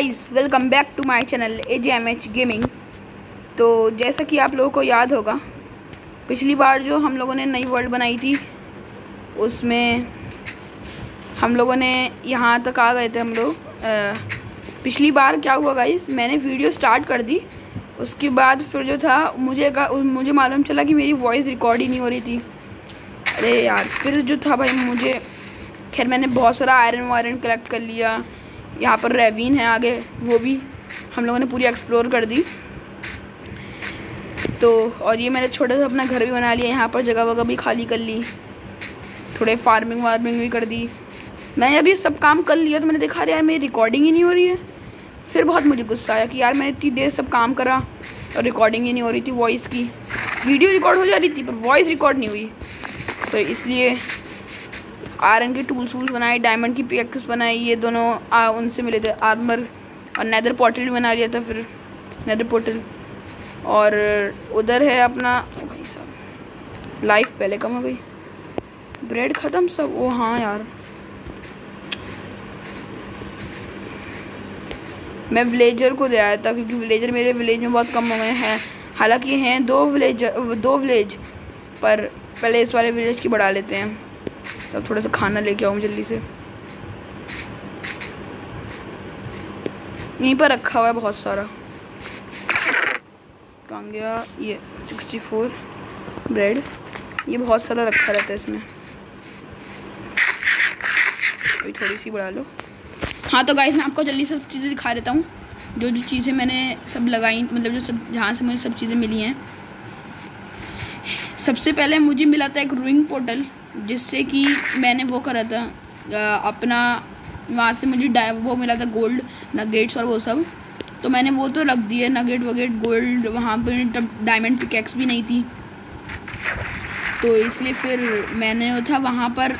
Guys welcome back to my channel A J M H gaming तो जैसा कि आप लोगों को याद होगा, पिछली बार जो हम लोगों ने नई वर्ल्ड बनाई थी, उसमें हम लोगों ने यहाँ तक आ गए थे हम लोग। पिछली बार क्या हुआ गाइस मैंने वीडियो स्टार्ट कर दी, उसके बाद फिर जो था, मुझे मुझे मालूम चला कि मेरी वॉइस रिकॉर्ड ही नहीं हो रही थी। अरे यार, फिर जो था भाई, मुझे, खैर मैंने बहुत सारा आयरन वायरन कलेक्ट कर लिया यहाँ पर रेवीन है आगे, वो भी हम लोगों ने पूरी एक्सप्लोर कर दी। तो और ये मैंने छोटा सा अपना घर भी बना लिया, यहाँ पर जगह वगह भी खाली कर ली। थोड़े फ़ार्मिंग वार्मिंग भी कर दी। मैंने अभी सब काम कर लिया तो मैंने देखा यार, मेरी रिकॉर्डिंग ही नहीं हो रही है। फिर बहुत मुझे गुस्सा आया कि यार, मैंने इतनी देर सब काम करा और रिकॉर्डिंग ही नहीं हो रही थी वॉइस की। वीडियो रिकॉर्ड हो जा रही थी, पर वॉइस रिकॉर्ड नहीं हुई। तो इसलिए आयरन के टूल्स वूल्स बनाए डायमंड की पिक्स बनाई ये दोनों आ, उनसे मिले थे आर्मर और नैदर पोर्टल भी बना लिया था फिर नैदर पोर्टल और उधर है अपना भाई साहब लाइफ पहले कम हो गई। ब्रेड ख़त्म सब वो हाँ यार। मैं विलेजर को दे आया था क्योंकि विलेजर मेरे विलेज में बहुत कम हो गए हैं। हालाँकि हैं दो विलेजर दो विलेज पर पहले इस वाले विलेज की बढ़ा लेते हैं। तब थोड़ा सा खाना लेके आऊँ जल्दी से। यहीं पर रखा हुआ है बहुत सारा। कहाँ गया ये सिक्सटी फोर ब्रेड ये बहुत सारा रखा रहता है इसमें। अभी थोड़ी सी बढ़ा लो। हाँ तो गाइस मैं आपको जल्दी से सब चीज़ें दिखा देता हूँ। जो जो चीज़ें मैंने सब लगाई मतलब जो सब, जहाँ से मुझे सब चीज़ें मिली हैं। सबसे पहले मुझे मिला था एक रूइंग पोर्टल जिससे कि मैंने वो करा था अपना वहाँ से मुझे वो मिला था गोल्ड नगेट्स और वो सब। तो मैंने वो तो रख दिए, नगेट वगेट, गोल्ड, वहाँ पर तब डायमंड पिकेक्स भी नहीं थी। तो इसलिए फिर मैंने था, वहाँ पर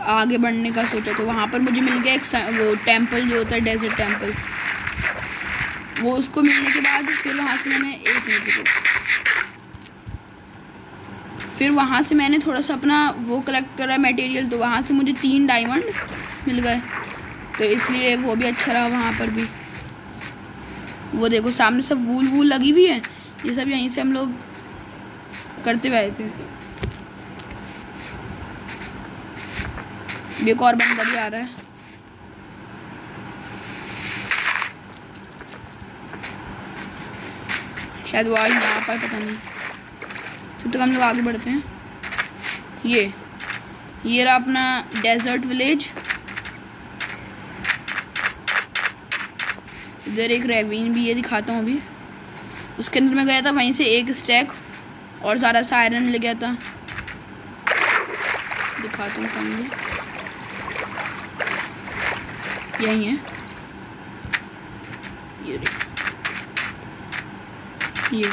आगे बढ़ने का सोचा। तो वहाँ पर मुझे मिल गया एक वो टेंपल जो होता है, डेजर्ट टेंपल वो उसको मिलने के बाद फिर वहाँ से मैंने एक मिनट फिर वहाँ से मैंने थोड़ा सा अपना वो कलेक्ट करा मटेरियल तो वहाँ से मुझे तीन डायमंड मिल गए। तो इसलिए वो भी अच्छा रहा वहाँ पर भी। वो देखो, सामने सब वूल वूल लगी हुई है। ये सब यहीं से हम लोग करते हुए थे। एक और बंदा भी आ रहा है। शायद वो आज यहाँ पर पता नहीं। तब तक हम लोग आगे बढ़ते हैं। ये। ये रहा अपना डेजर्ट विलेज इधर एक रेविन भी ये दिखाता हूँ अभी। उसके अंदर मैं गया था, वहीं से एक स्टैक और ज़्यादा सा आयरन ले गया था। दिखाता हूँ कहीं यही है। ये ये।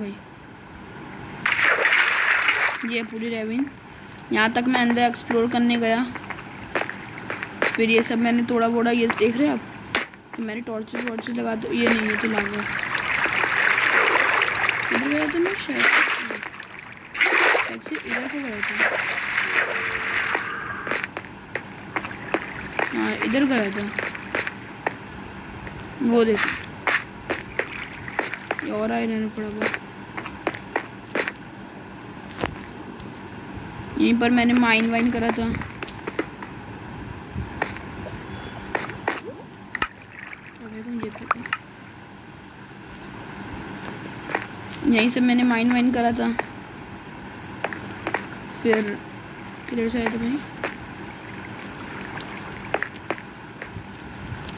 भाई। ये पूरी रेविन यहाँ तक मैं अंदर एक्सप्लोर करने गया। फिर ये सब मैंने थोड़ा बोड़ा ये देख रहे हैं आप? तो मैंने टॉर्चेस वॉर्चेस लगा दो ये नहीं है तो लगा इधर गया था मैं शायद इधर को गया था। हाँ इधर गया था। वो देखो। और आए रहने पड़ा बहुत। यहीं पर मैंने माइन वाइन करा था। यहीं से मैंने माइन वाइन करा था। फिर किधर से आए थे भाई?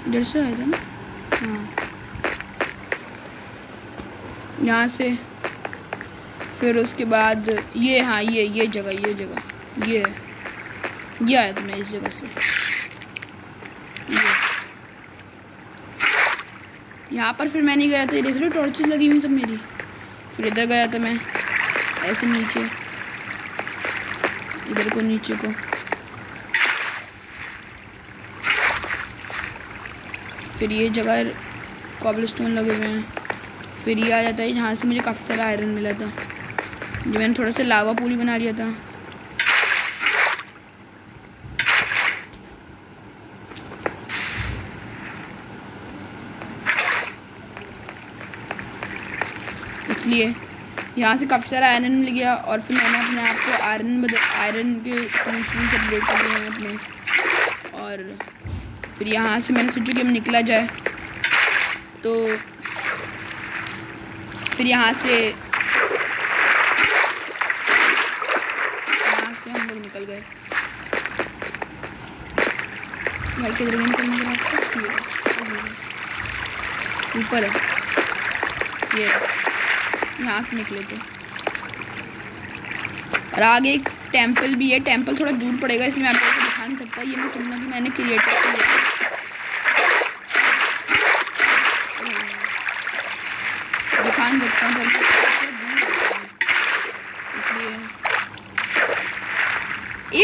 इधर से आए थे ना? हाँ। यहाँ से फिर उसके बाद ये हाँ ये ये जगह ये जगह, ये ये आया था मैं इस जगह से। यहाँ पर फिर मैं नहीं गया था, ये देख रहे हो टॉर्चेस लगी हुई सब मेरी। फिर इधर गया था मैं, ऐसे नीचे। इधर को, नीचे को। फिर ये जगह कॉबल स्टोन लगे हुए हैं। फिर ये आ जाता है जहाँ से मुझे काफ़ी सारा आयरन मिला था। जो मैंने थोड़ा सा लावा पूरी बना लिया था। इसलिए यहाँ से काफ़ी सारा आयरन मिल गया और फिर मैंने अपने आप को आयरन बदल आयरन के अपडेट कर लिए अपने। और फिर यहाँ से मैंने सोचा कि हम निकला जाए। तो फिर यहाँ से भाई के गए करने के रास्ते ऊपर है। ये यहाँ से निकले थे और आगे एक टेंपल भी है। टेंपल थोड़ा दूर पड़ेगा, इसलिए मैं आपको दिखा नहीं सकता। ये मैं सुनना कि मैंने क्रिएटर किया दिखा नहीं सकता हूँ इसलिए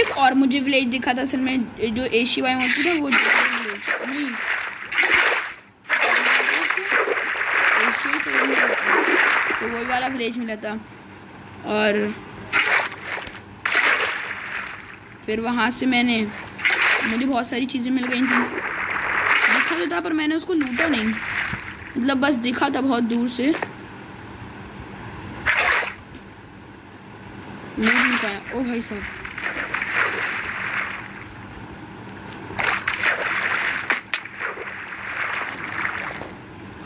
एक और मुझे विलेज दिखा था, असल में जो एशिया वाई होती है वो तो वही वाला विलेज मिला था। और फिर वहाँ से मैंने, मुझे बहुत सारी चीज़ें मिल गई थी। दिखा तो था, पर मैंने उसको लूटा नहीं। मतलब बस दिखा था बहुत दूर से। लूट नहीं पाया। ओ भाई साहब।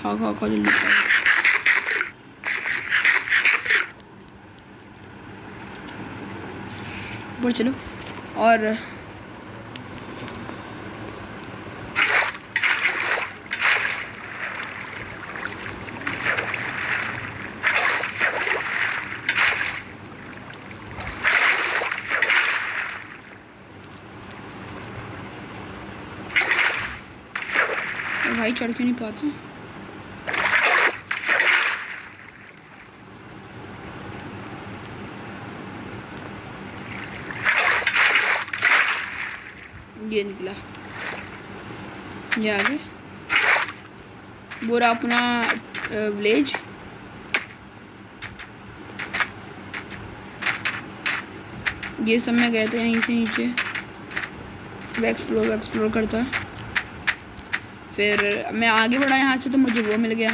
खा खा खा जल्दी ऊपर चलो और भाई चढ़ क्यों नहीं पाते ये निकला। ये आगे बोरा अपना विलेज। ये सब मैं गए थे यहीं से नीचे। एक्सप्लोर एक्सप्लोर करता। फिर मैं आगे बढ़ा यहाँ से तो मुझे वो मिल गया।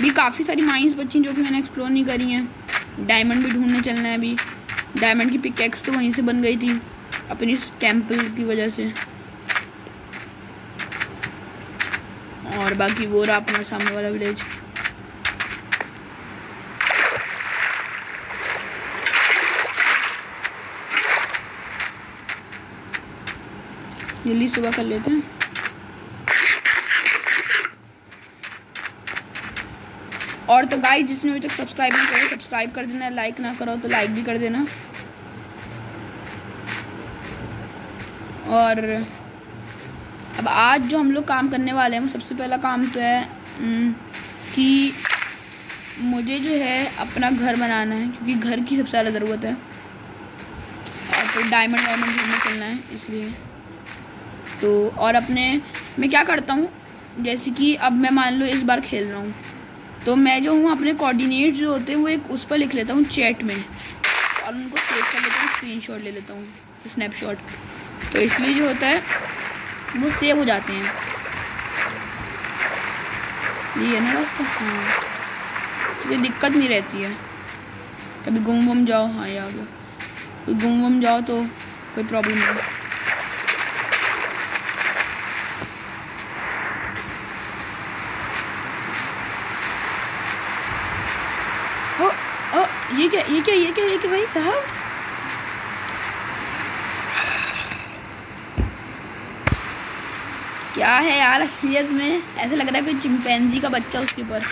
भी काफ़ी सारी माइंस बची जो कि मैंने एक्सप्लोर नहीं करी हैं। डायमंड भी ढूँढने चलना है अभी। डायमंड की पिकेक्स तो वहीं से बन गई थी। अपनी टेंपल की वजह से। और बाकी वो रहा अपना सामने वाला विलेज जल्दी सुबह कर लेते हैं। और तो गाइस जिसने अभी तक सब्सक्राइब नहीं करा सब्सक्राइब कर देना लाइक ना करो तो लाइक भी कर देना। और अब आज जो हम लोग काम करने वाले हैं, वो सबसे पहला काम तो है कि मुझे जो है अपना घर बनाना है, क्योंकि घर की सबसे ज़्यादा ज़रूरत है। और फिर डायमंड वायमंड घूमने चलना है, इसलिए। तो और अपने, मैं क्या करता हूँ, जैसे कि अब मैं मान लो इस बार खेल रहा हूँ तो मैं जो हूँ, अपने कोऑर्डिनेट जो होते हैं, वो एक उस पर लिख लेता हूँ चैट में। और उनको सेव कर लेता हूँ स्क्रीनशॉट ले लेता हूँ स्नैपशॉट तो इसलिए जो होता है, वो सेव हो जाते हैं। ये है ना रास्ता हाँ। कोई दिक्कत नहीं रहती है। कभी गुम वुम जाओ हाँ ये आ गया। गुम वुम जाओ तो कोई प्रॉब्लम नहीं। ये क्या ये क्या ये क्या ये क्या भाई साहब? क्या है यार असलियत में। ऐसा लग रहा है कोई चिंपैंजी का बच्चा उसके ऊपर।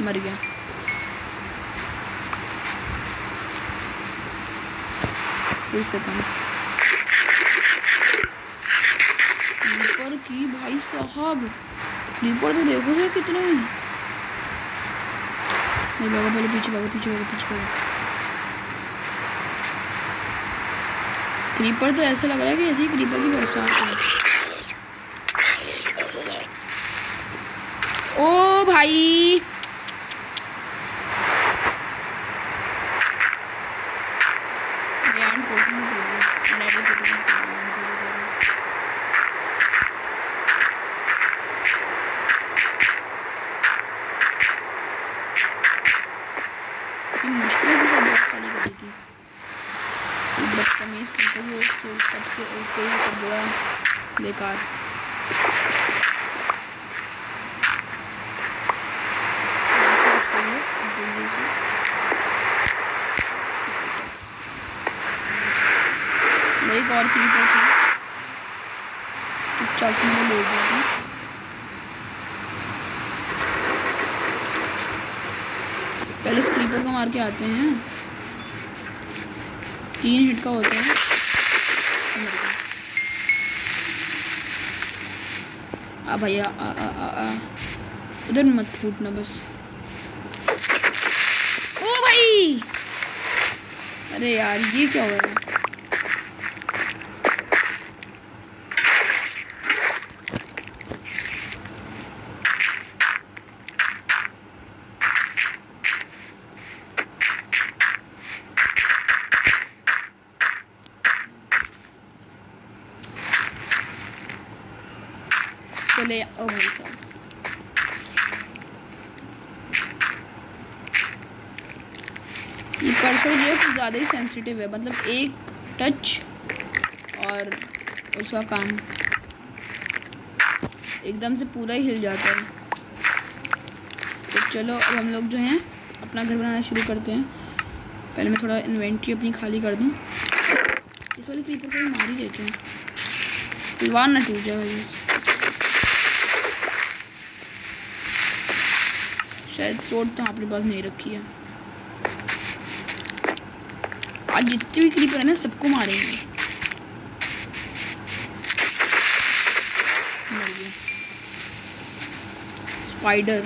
मर गया। की भाई साहब तो देखो कितने। नहीं भागो पहले पीछे भागो पीछे भागो पीछे भागो क्रीपर तो ऐसा लग रहा है कि ऐसे ही क्रीपर की बरसात है। ओ भाई बेकार एक और क्रीपर थी चुपचाप से मैंने ले दिया था पहले स्लीपर को मार के आते हैं। तीन हिट का होता है। आ भैया उधर मत फूटना बस। ओ भाई! अरे यार, ये क्या हो रहा है चले ओ भाई साहब ये कर्सर जो है कुछ ज़्यादा ही। मतलब एक टच और उसका काम एकदम से पूरा ही हिल जाता है। तो चलो, अब हम लोग जो हैं, अपना घर बनाना शुरू करते हैं। पहले मैं थोड़ा इन्वेंट्री अपनी खाली कर दूँ। इस वाले क्रीपर को मार ही देती हूँ। दीवार ना टूट जाए भाई। शायद सोट तो अपने पास नहीं रखी है। आज जितने भी क्रीपर है ना, सबको मारेंगे। स्पाइडर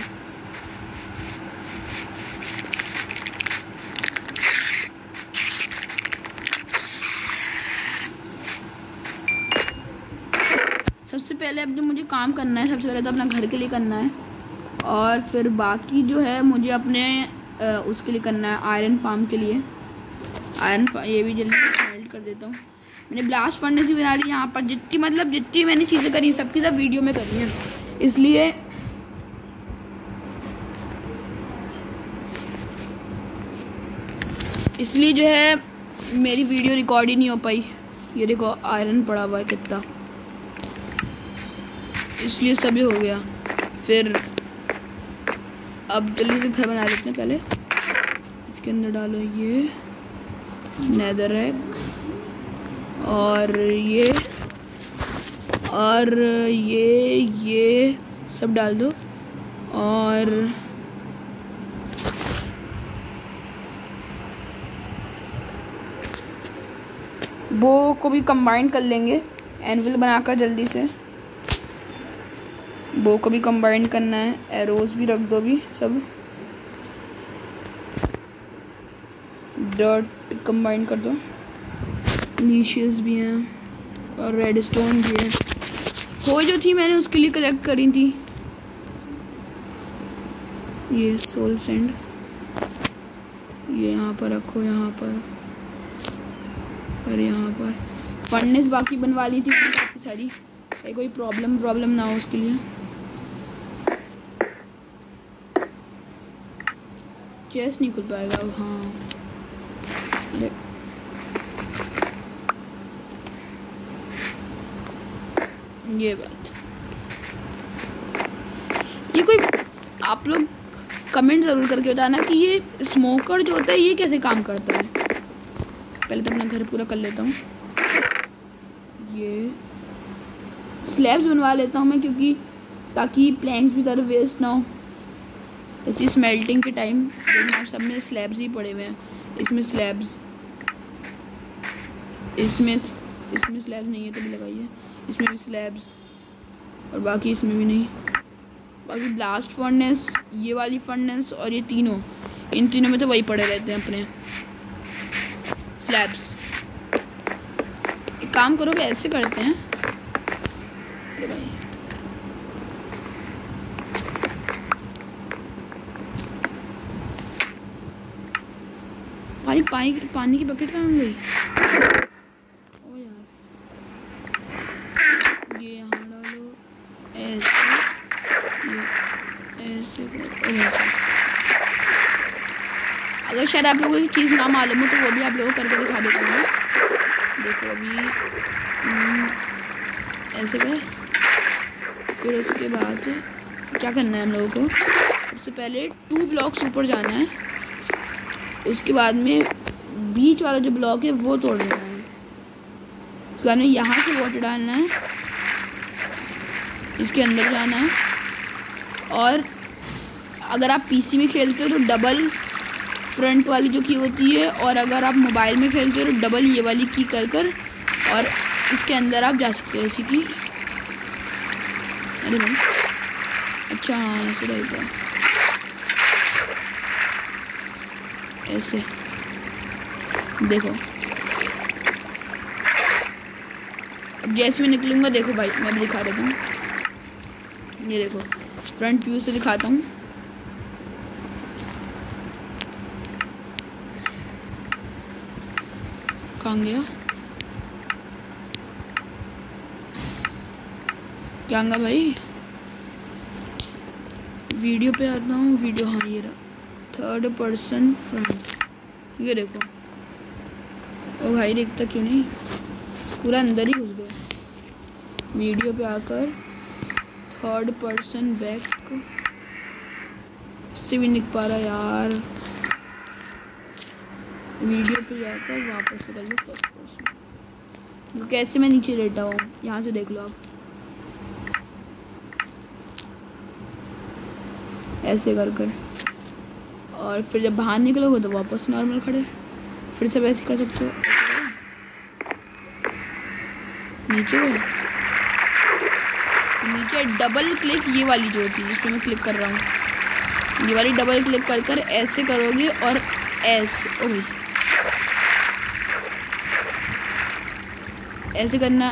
सबसे पहले अब जो मुझे काम करना है, सबसे पहले तो अपना घर के लिए करना है। और फिर बाकी जो है, मुझे अपने उसके लिए करना है आयरन फार्म के लिए। आयरन ये भी जल्दी मेल्ट कर देता हूँ। मैंने ब्लास्ट फर्नेस भी बना ली यहाँ पर। जितनी मतलब जितनी मैंने चीज़ें करी सबकी सब वीडियो में करी है। इसलिए इसलिए जो है, मेरी वीडियो रिकॉर्ड ही नहीं हो पाई। ये देखो आयरन पड़ा हुआ है कितना। इसलिए सभी हो गया। फिर अब जल्दी से घर बना लेते हैं पहले। इसके अंदर डालो ये। नैदर एग और ये और ये ये सब डाल दो। और वो को भी कंबाइन कर लेंगे एनविल बनाकर जल्दी से। बो को भी कंबाइन करना है एरोज भी रख दो भी सब। डर्ट कंबाइन कर दो। नीशियस भी हैं और रेड स्टोन भी है। हो जो थी मैंने उसके लिए कलेक्ट करी थी। ये सोल सेंड ये यहाँ पर रखो, यहाँ पर। और यहाँ पर। फर्नेस बाकी बनवा ली थी काफ़ी सारी। कोई प्रॉब्लम प्रॉब्लम ना हो उसके लिए। चेस नहीं खुल पाएगा अब ये बात। ये कोई आप लोग कमेंट ज़रूर करके बताना कि ये स्मोकर जो होता है, ये कैसे काम करता है? पहले तो अपना घर पूरा कर लेता हूँ। ये स्लैब्स बनवा लेता हूँ मैं क्योंकि ताकि प्लैंक्स भी ज़्यादा वेस्ट ना हो। ऐसी स्मेल्टिंग के टाइम सब में स्लैब्स ही पड़े हुए हैं। इसमें स्लैब्स इसमें इसमें स्लैब्स नहीं है तभी लगाइए इसमें भी स्लैब्स और बाकी इसमें भी नहीं। बाकी ब्लास्ट फर्नेस ये वाली फर्नेस और ये तीनों, इन तीनों में तो वही पड़े रहते हैं अपने। स्लैब्स एक काम करो ऐसे करते हैं। भाई पानी पानी की बकेट कहाँ गई? ओ यार। ये यहाँ डालो ऐसे ऐसे ऐसे अगर शायद आप लोगों को चीज़ ना मालूम हो तो वो भी आप लोगों को करके दिखा देता हूँ। देखो अभी हम्म, ऐसे कर। फिर उसके बाद क्या करना है हम लोगों को? सबसे पहले टू ब्लॉक्स ऊपर जाना है। उसके बाद में बीच वाला जो ब्लॉक है, वो तोड़ देना है। उसके बाद में यहाँ से वाटर डालना है। इसके अंदर जाना है। और अगर आप पीसी में खेलते हो तो डबल फ्रंट वाली जो की होती है, और अगर आप मोबाइल में खेलते हो तो डबल ये वाली की कर कर, और इसके अंदर आप जा सकते हो, इसी की। अरे अच्छा हाँ ऐसे रहेगा ऐसे। देखो। अब जैसे मैं निकलूँगा, देखो भाई, मैं भी दिखा देता हूँ। ये देखो फ्रंट व्यू से दिखाता हूँ। कहाँ गया? क्या भाई? वीडियो पे आता हूँ, वीडियो हाँ ये रहा। थर्ड पर्सन फ्रंट ये देखो। ओ भाई, देखता क्यों नहीं? पूरा अंदर ही घुस गया। वीडियो पे आकर थर्ड पर्सन बैक इससे भी निक पा रहा यार। वीडियो पे जाकर वापस से कर लो फ़र्स्ट पर्सन कैसे मैं नीचे लेटा हूँ? यहाँ से देख लो आप। ऐसे कर कर। और फिर जब बाहर निकलोगे तो वापस नॉर्मल खड़े फिर से वैसे कर सकते हो। नीचे नीचे डबल क्लिक ये वाली जो होती है जिस पर मैं क्लिक कर रहा हूँ। ये वाली डबल क्लिक कर कर ऐसे करोगे और एस ओ ऐसे करना,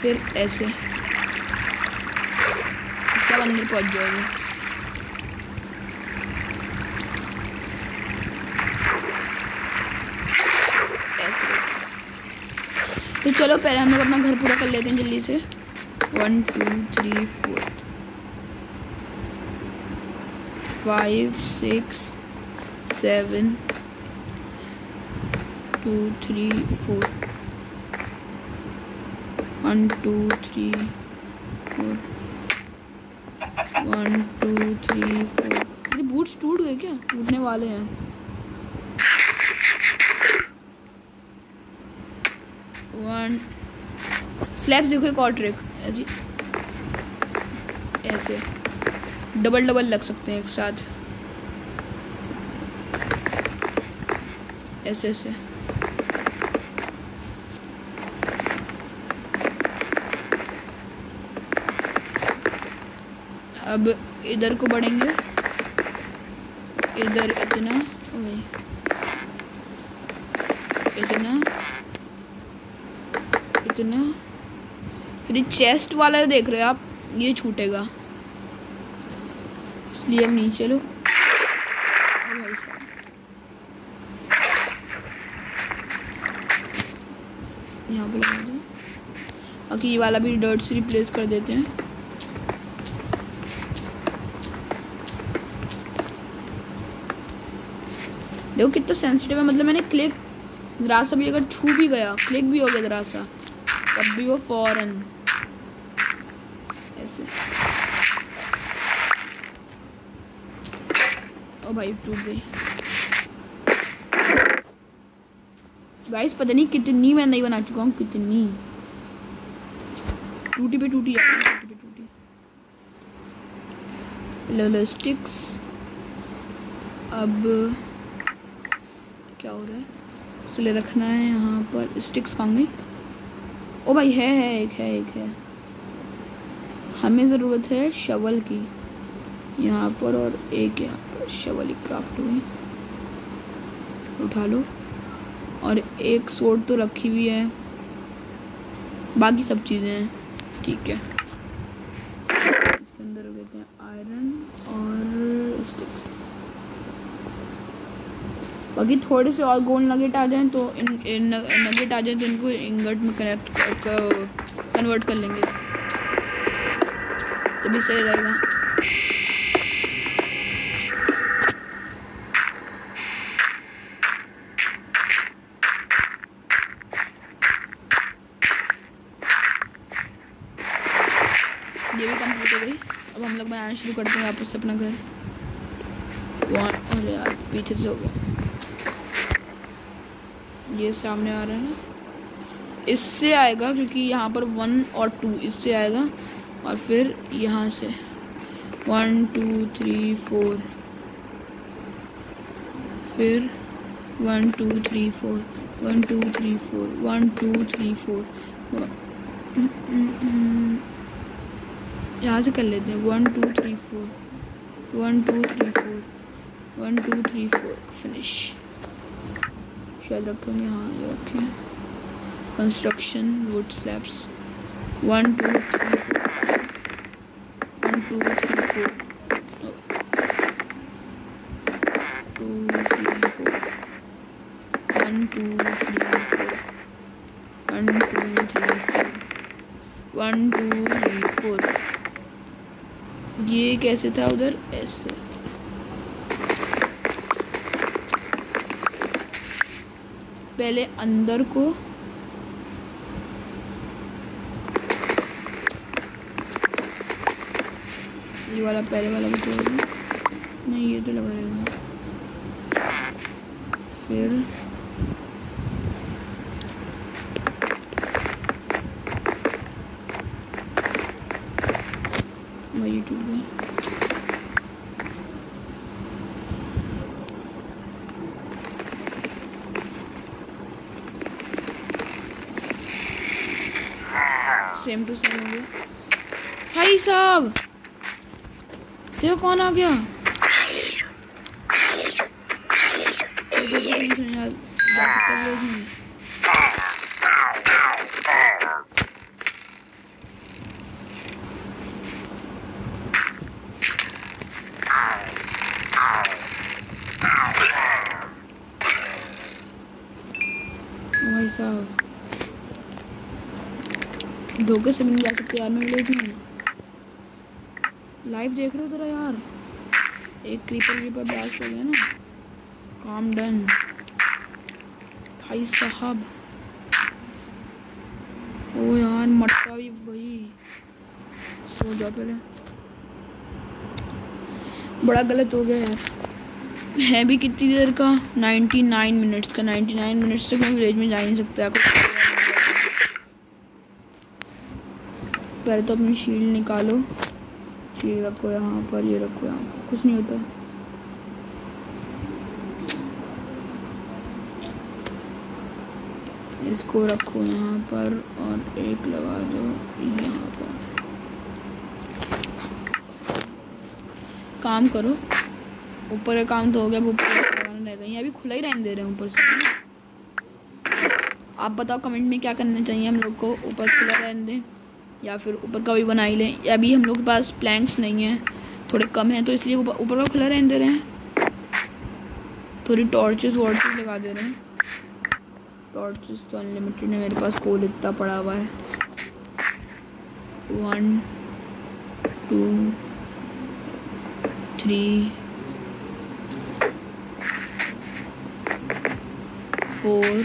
फिर ऐसे। सब अंदर पहुँच जाओगे ऐसे चलो, पहले हम लोग अपना घर पूरा कर लेते हैं जल्दी से। One two three four five six seven two three four one two three four one two three four boots टूट गए क्या? टूटने वाले हैं। वन स्लैब्स देखो एक और ट्रिक ऐसी. ऐसे. डबल डबल लग सकते हैं एक साथ. ऐसे ऐसे. अब इधर को बढ़ेंगे. इधर इतना. इतना. इतना। फिर चेस्ट वाला देख रहे हो आप, ये छूटेगा। इसलिए अब नीचे लो। यहाँ पर बाकी ये वाला भी डर्ट से रिप्लेस कर देते हैं। देखो कितना सेंसिटिव है मतलब मैंने क्लिक ज़रा सा भी अगर छू भी गया क्लिक भी हो गया ज़रा सा तब भी वो फॉरन ऐसे। ओ भाई, टूट गई। गाइस पता नहीं कितनी मैं नहीं बना चुका हूँ, कितनी। टूटी पे टूटी टूटी पे टूटी। लो स्टिक्स अब क्या हो रहा है? इसलिए रखना है यहाँ पर। स्टिक्स कहोंगे ओ भाई, है है, एक है एक है। हमें ज़रूरत है शवल की। यहाँ पर और एक यहाँ पर शवल क्राफ्ट हुई उठा लो। और एक सोट तो रखी हुई है। बाकी सब चीज़ें हैं। ठीक है इसके अंदर रख हैं आयरन और स्टिक्स बाकी थोड़े से और गोल्ड नगेट आ जाएँ तो इन, नगेट आ जाए तो इनको इंगट में कनेक्ट कन्वर्ट कर लेंगे। तभी सही रहेगा। गई। अब हम लोग बनाना शुरू करते हैं वापस अपना घर। वन अरे यार पीछे से हो गया। ये सामने आ रहा है ना। इससे आएगा क्योंकि यहाँ पर वन और टू इससे आएगा और फिर यहाँ से। वन टू थ्री फोर फिर one two three four one two three four one two three four यहाँ से कर लेते हैं। One two three four one two three four one two three four finish शायद रखेंगे हाँ ये रखें construction wood slabs one two three one two three four two three four one two three four one two three four one two three four ये कैसे था उधर? ऐसे। पहले अंदर को। ये वाला पहले वाला भी तोड़ नहीं, ये तो लगा रहेगा फिर वही टूट गया सेम टू सेम हो गया भाई साहब देखो कौन आ गया? धोखे से नहीं जा सकते यार लाइव देख रहे हो एक क्रीपर क्रीपर ब्लास्ट हो गया ना। काम डन भाई साहब। ओ यार, मटका भी भाई। सो जाओ पहले। बड़ा गलत हो गया यार। है भी कितनी देर का? 99 मिनट्स का। 99 मिनट्स तक मैं विलेज में जा नहीं सकता। पहले तो अपनी शील्ड निकालो। शील्ड रखो यहाँ पर, ये रखो यहाँ पर। कुछ नहीं होता। इसको रखो यहाँ पर और एक लगा दो यहाँ पर। काम करो। ऊपर का काम तो हो गया ऊपर रह ये अभी खुला ही रहने दे रहे हैं ऊपर से। आप बताओ कमेंट में क्या करना चाहिए हम लोग को? ऊपर खुला रहने दें। या फिर ऊपर का भी बना ही लें अभी हम लोग के पास प्लैंक्स नहीं हैं। थोड़े कम हैं तो इसलिए ऊपर का खुला रहने दे रहे। हैं थोड़ी टॉर्चेस वॉर्चेस लगा दे रहे हैं। टॉर्चेस तो अनलिमिटेड है, मेरे पास कोल इतना पड़ा हुआ है। One two three four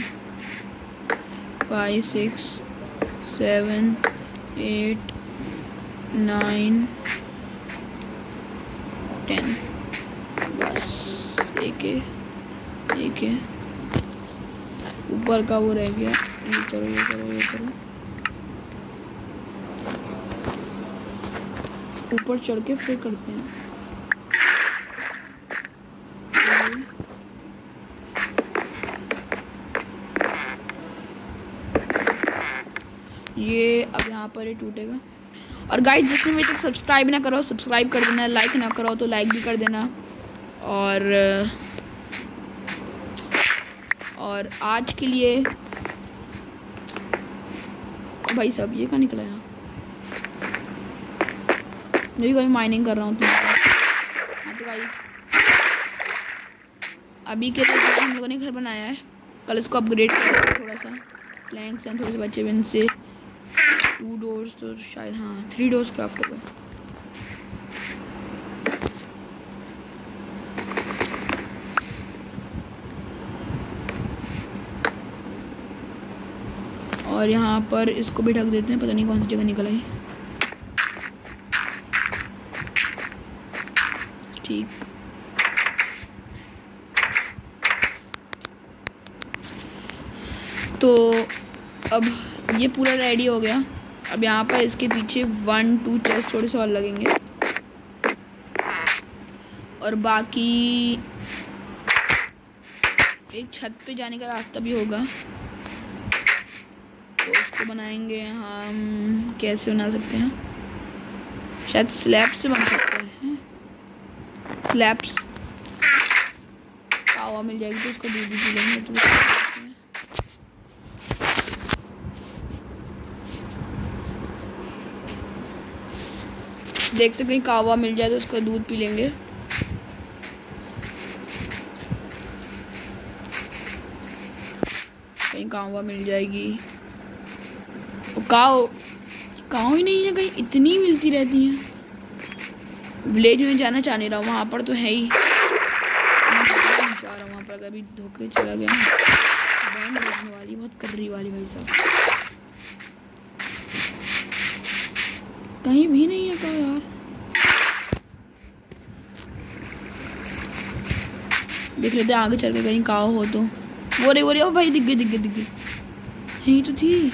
five six seven eight nine ten बस, एक है एक है। ऊपर का वो रह गया। ये करो ये करो ये करो। ऊपर चढ़ के फिर करते हैं ये अब यहाँ पर ही टूटेगा। और गाइस जिसने अभी तक सब्सक्राइब ना करो सब्सक्राइब कर देना लाइक ना करो तो लाइक भी कर देना। और और आज के लिए भाई साहब, ये कहाँ निकला यहाँ? मैं भी कभी माइनिंग कर रहा हूँ तो। हाँ तो गाइस अभी के लिए हम लोगों ने घर बनाया है। कल इसको अपग्रेड किया थोड़ा सा। प्लैंक्स हैं, थोड़े से बच्चे भी इनसे। टू डोर्स तो शायद हाँ थ्री डोर्स क्राफ्ट हो गए। और यहाँ पर इसको भी ढक देते हैं, पता नहीं कौन सी जगह निकल आई। ठीक। तो अब ये पूरा रेडी हो गया। अब यहाँ पर इसके पीछे वन टू चेस्ट थोड़े से और लगेंगे। और बाकी एक छत पे जाने का रास्ता भी होगा। तो उसको बनाएँगे हम, कैसे बना सकते हैं? शायद स्लैब से बन सकते हैं। स्लैब्स पावा मिल जाएगी तो उसको दूध भी लेंगे तो देखते कहीं कावा मिल जाए तो उसका दूध पी लेंगे। कहीं कावा मिल जाएगी। काव काव ही नहीं है कहीं, इतनी मिलती रहती हैं। विलेज में जाना चाह नहीं रहा हूँ, वहाँ पर तो है ही। वहाँ पर कभी धोखे चला गया वाली, बहुत कर्री वाली भाई साहब। कहीं भी नहीं है तो यार। देख लेते आगे चल के कहीं काव हो तो। वो रे वो रे ओ भाई, दिख गई दिख गई दिख गई। यही तो थी।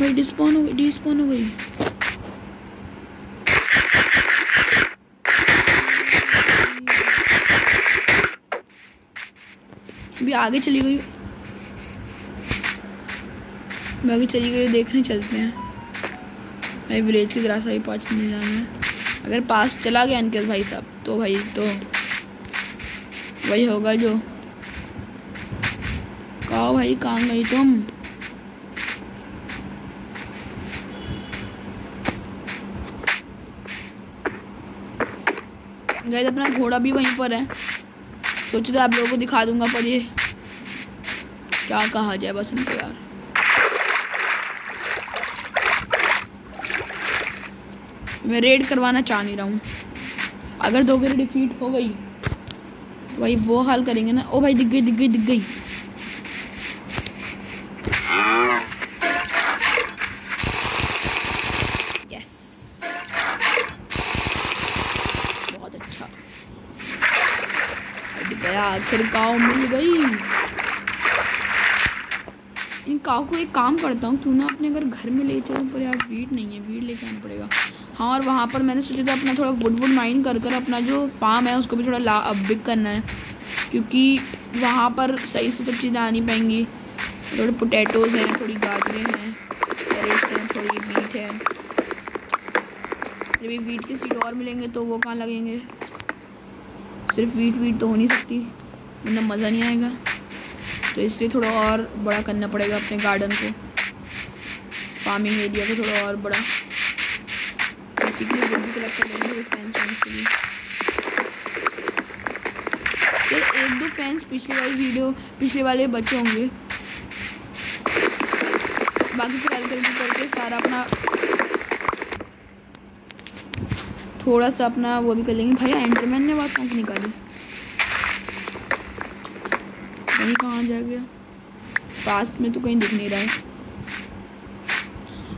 भाई डिस्पॉन हो गई डिस्पॉन हो गई। अभी आगे चली गई। मैं आगे चली गई, देखने चलते हैं। भाई विलेज की तरह ही पाँच नहीं जाना है। अगर पास चला गया इनके भाई साहब तो भाई तो वही होगा जो। कहा भाई कहाँ गई तुम। गए अपना घोड़ा भी वहीं पर है। सोचे थे आप लोगों को दिखा दूँगा पर ये क्या कहा जाए, बस इनको यार। मैं रेड करवाना चाह नहीं रहा हूँ। अगर दो गेर डिफीट हो गई, भाई वो हाल करेंगे ना। ओ भाई, दिख गई दिख गई दिख गई। आखिर काव मिल गई। इन काव को एक काम करता हूँ, क्यों ना अपने अगर घर में ले चलूँ, पर यार वीट नहीं है वीट लेके आना पड़ेगा। हाँ और वहाँ पर मैंने सोचा था अपना थोड़ा वुड वुड माइन कर कर अपना जो फार्म है, उसको भी थोड़ा ला बिग करना है। क्योंकि वहाँ पर सही से सब चीज़ें आ नहीं पाएँगी। थोड़े पोटैटोज़ हैं, थोड़ी गाजरें हैं कैरेट्स हैं, थोड़ी बीट है। जब वीट के सीड और मिलेंगे तो वो कहाँ लगेंगे? सिर्फ़ वीट वीट तो हो नहीं सकती। वरना मज़ा नहीं आएगा। तो इसलिए थोड़ा और बड़ा करना पड़ेगा अपने गार्डन को। फ़ार्मिंग एरिया को थोड़ा और बड़ा। बेसिकली कलेक्ट कर लेंगे फैंस के लिए फिर एक दो फैंस पिछले वाली वीडियो पिछले वाले बच्चे होंगे। बाकी फिर हल्के करके सारा अपना थोड़ा सा अपना वो भी कर लेंगे। भैया एंटरमैन ने बात कहाँ निकाली? कहीं कहाँ जा गया? पास्ट में तो कहीं दिख नहीं रहा है।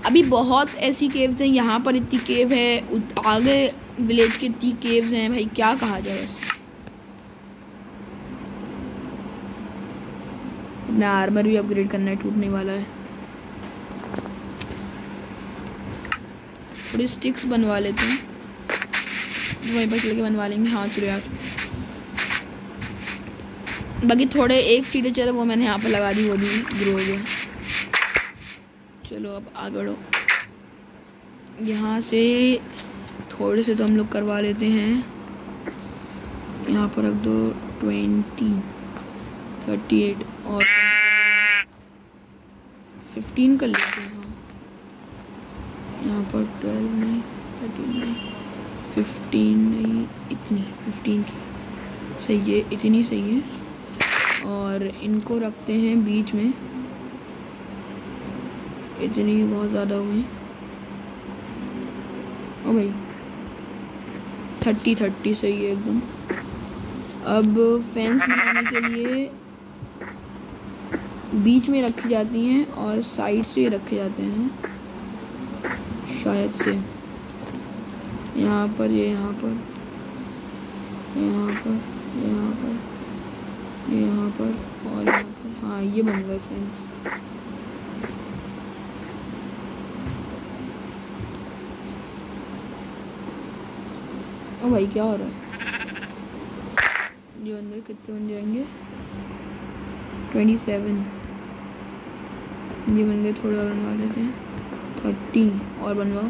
अभी बहुत ऐसी केव्स हैं, यहाँ पर इतनी केव है आगे विलेज की इतनी केव्स हैं, भाई क्या कहा जाए अपना आर्मर भी अपग्रेड करना है टूटने वाला है। थोड़ी स्टिक्स बनवा लेते हैं। वहीं पर चल के बनवा लेंगे। हाँ चलो यार। बाकी थोड़े एक सीटें चले वो मैंने यहाँ पर लगा दी, वो भी ग्रो हो गया। चलो अब आगे बढ़ो। यहाँ से थोड़े से तो हम लोग करवा लेते हैं। यहाँ पर रख दो ट्वेंटी, थर्टी एट और फिफ्टीन कर लेते हैं। यहाँ पर ट्वेल्व नहीं, थर्टीन नहीं, फिफ्टीन नहीं, इतनी, फिफ्टीन सही है, इतनी सही है। और इनको रखते हैं बीच में। इतनी बहुत ज़्यादा हो गई। ओ भाई थर्टी थर्टी सही है एकदम। अब फैंस बनाने के लिए बीच में रखी जाती हैं और साइड से रखे जाते हैं। शायद से। यहाँ पर ये यहाँ पर यहाँ पर यहाँ पर यहाँ पर और यहाँ पर। हाँ ये बन गए फ्रेंड्स ओ भाई क्या हो रहा है ये बन कितने बन जाएँगे ट्वेंटी सेवन ये बन थोड़ा बनवा देते हैं। थर्टी और बनवाओ।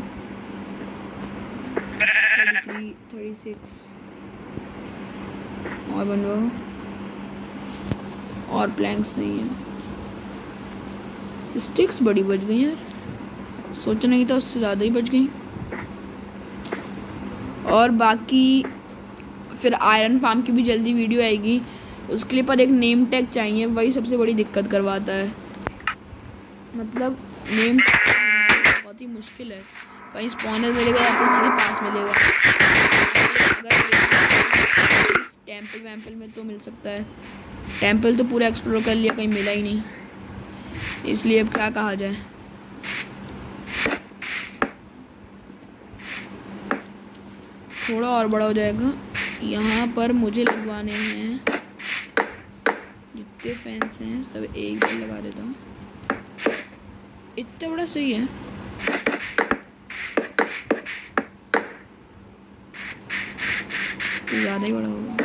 थर्टी थ्री थर्टी सिक्स और बनवाओ। और प्लैंक्स नहीं है। स्टिक्स बड़ी बच गई यार। सोचा नहीं था उससे ज़्यादा ही बच गई। और बाकी फिर आयरन फार्म की भी जल्दी वीडियो आएगी। उसके लिए पर एक नेम टैग चाहिए, वही सबसे बड़ी दिक्कत करवाता है। मतलब नेम बहुत ही मुश्किल है। कहीं स्पॉनर मिलेगा या फिर उसी के पास मिलेगा। अगर टेंपल वैम्पल में तो मिल सकता है। टेंपल तो पूरा एक्सप्लोर कर लिया, कहीं मिला ही नहीं। इसलिए अब क्या कहा जाए। थोड़ा और बड़ा हो जाएगा। यहाँ पर मुझे लगवाने हैं। जितने फैंस हैं, सब एक बार लगा देता हूँ। इतना बड़ा सही है। ज़्यादा ही बड़ा होगा।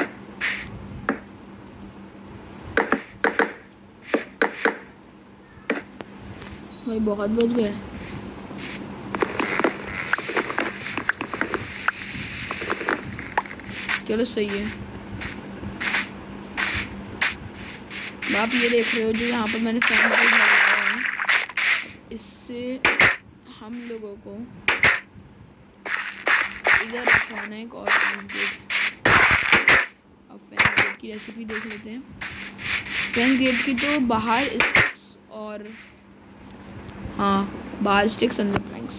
भाई, बहुत बच गया चलो सही है। आप ये देख रहे हो जो यहाँ पर मैंने फ़ैन लगाया है। इससे हम लोगों को इधर रखवाना है एक और गेट अब फ़ैन गेट की रेसिपी देख लेते हैं। फ़ैन गेट की तो बाहर स्टिक्स और हाँ बाहर स्टिक्स अंदर प्लैंक्स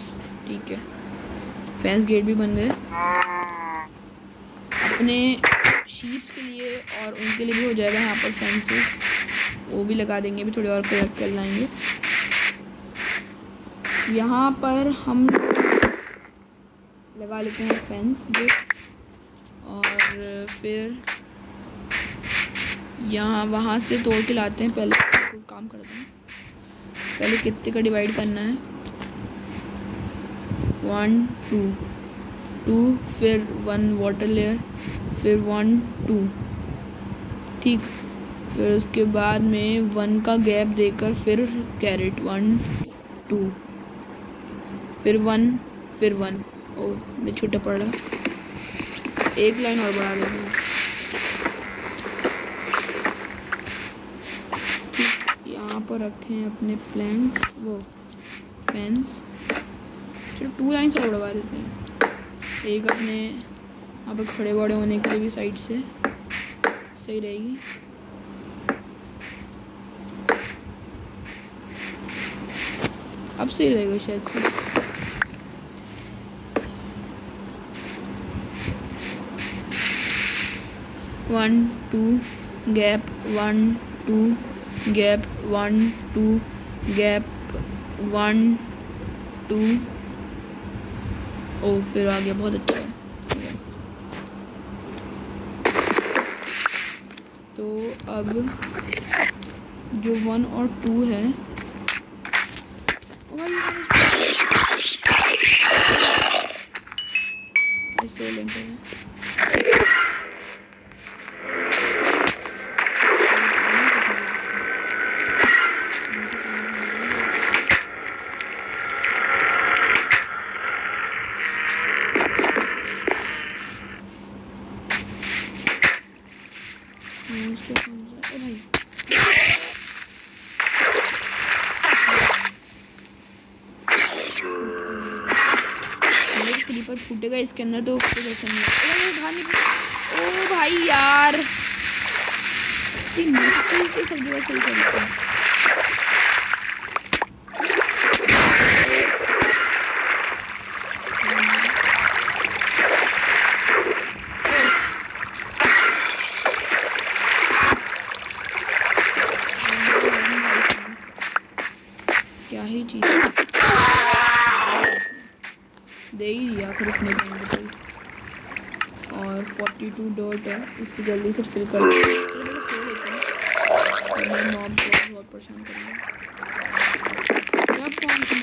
ठीक है। फैंस गेट भी बन गए। अपने शीप्स के लिए और उनके लिए भी हो जाएगा यहाँ पर फेंसेस वो भी लगा देंगे भी थोड़ी और कलेक्ट कर लाएँगे। यहाँ पर हम लगा लेते हैं फेंस गेट और फिर यहाँ, वहाँ से तोड़ के लाते हैं। पहले तो काम करते हैं। पहले कितने का डिवाइड करना है? वन टू टू, फिर वन वाटर लेयर फिर वन टू ठीक। फिर उसके बाद में वन का गैप देकर फिर कैरेट वन टू फिर वन फिर वन ओ ये छोटा पड़ रहा। एक लाइन और बढ़ा देंगे पर रखे हैं अपने फ्लैंक वो फैंस चलो टू लाइन्स और बढ़वा देते हैं। एक अपने यहाँ खड़े बड़े होने के लिए भी साइड से। सही रहेगी। अब सही रहेगा शायद से। One two gap one two gap one two gap one two ओ फिर आ गया बहुत अच्छा है। तो अब जो वन और टू है फूटेगा इसके अंदर तो नहीं ओ भाई यार। सब्ज़ी करते हैं क्या ही चीज़ दे ही दिया फिर उसने और फोर्टी टू इससे जल्दी से फिल कर बहुत परेशान करेंगे अब कौन सा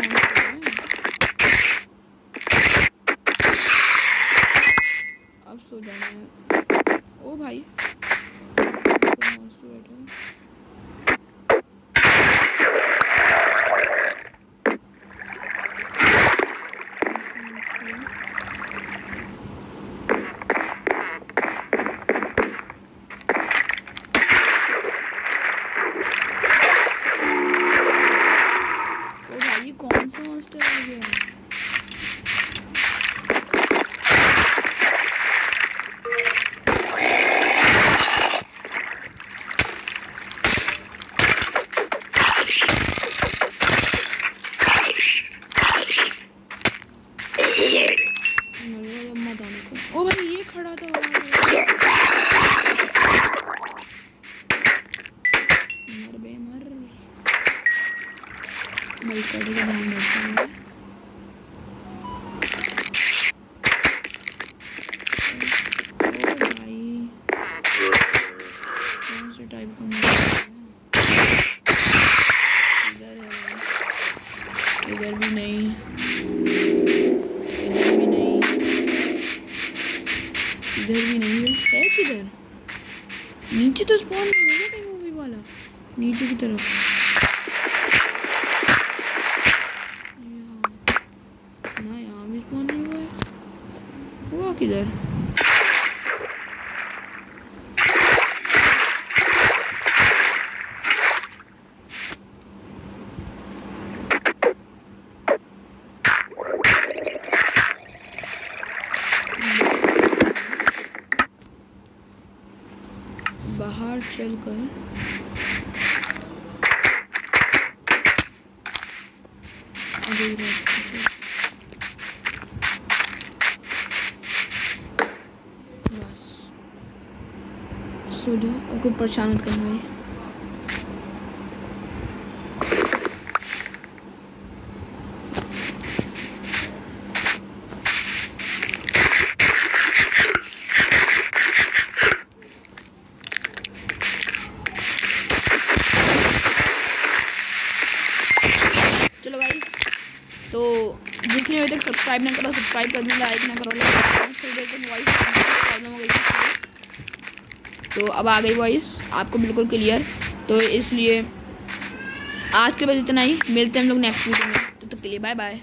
अब सो जाना है ओ भाई भाई पढ़ के ध्यान रखता है इधर भी नहीं इधर भी नहीं इधर भी नहीं है किधर नीचे तो स्पॉन नहीं होगा कहीं मूवी वाला नीचे की तरफ़ किधर बाहर चलकर कोई परेशान मत करना भाई चलो भाई तो जिसने अभी तक सब्सक्राइब नहीं करो सब्सक्राइब कर लाइक लाइक प्रॉब्लम हो गई तो अब आ गई वॉइस आपको बिल्कुल क्लियर तो इसलिए आज के बस इतना ही। मिलते हैं हम लोग नेक्स्ट वीडियो में। तो तब के लिए बाय बाय